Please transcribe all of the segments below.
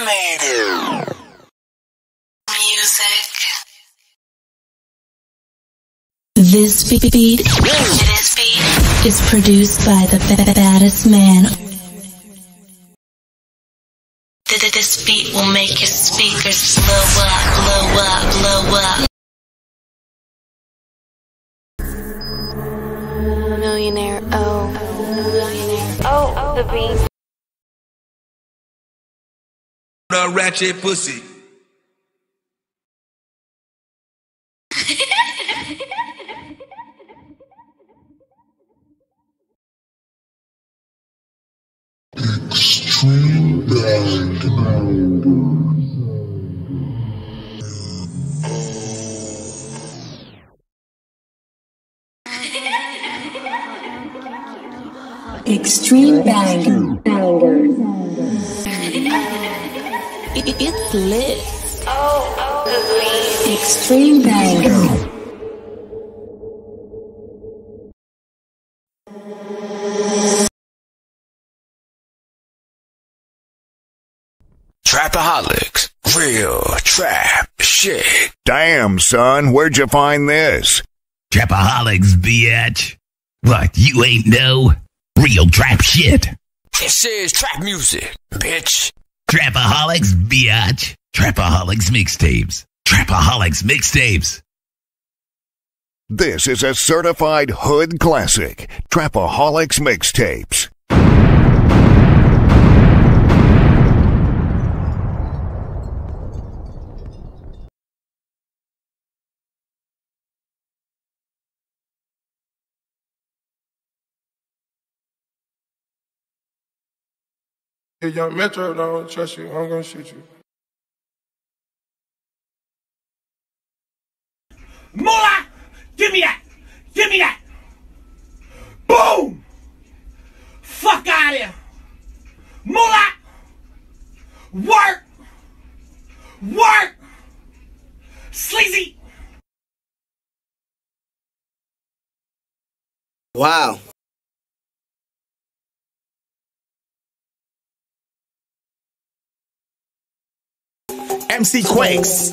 Music. This beat, this beat is produced by the baddest man. This beat will make your speakers blow up, blow up, blow up. Millionaire, oh, millionaire, oh, the beat. The ratchet pussy. Extreme Band. Extreme Bang. It- It's lit. O. The beat. Extreme Bang. Trapaholics. Real trap shit. Damn, son, where'd you find this? Trapaholics, bitch. What, you ain't know? Real trap shit. This is trap music, bitch. Trapaholics, bitch. Trapaholics mixtapes. Trapaholics mixtapes. This is a certified hood classic. Trapaholics mixtapes. If young Metro don't trust you, I'm gonna shoot you. Moolah! Give me that! Give me that! Boom! Fuck out of here! Moolah! Work! Work! Sleazy! Wow. MC Quakes.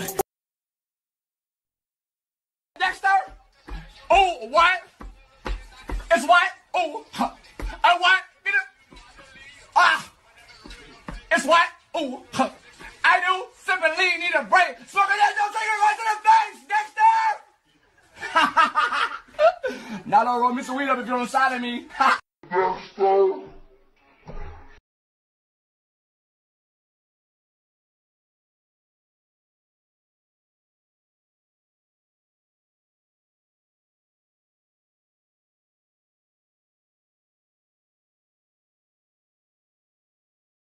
Dexter? Oh, what? It's what? Oh, huh. I what? Get it? Ah! It's what? Oh, huh. I do simply need a break. Smoking that, don't take it right to the face, Dexter! now don't roll me some weed up if you don't sign me.